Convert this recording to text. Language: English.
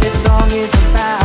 this song is about.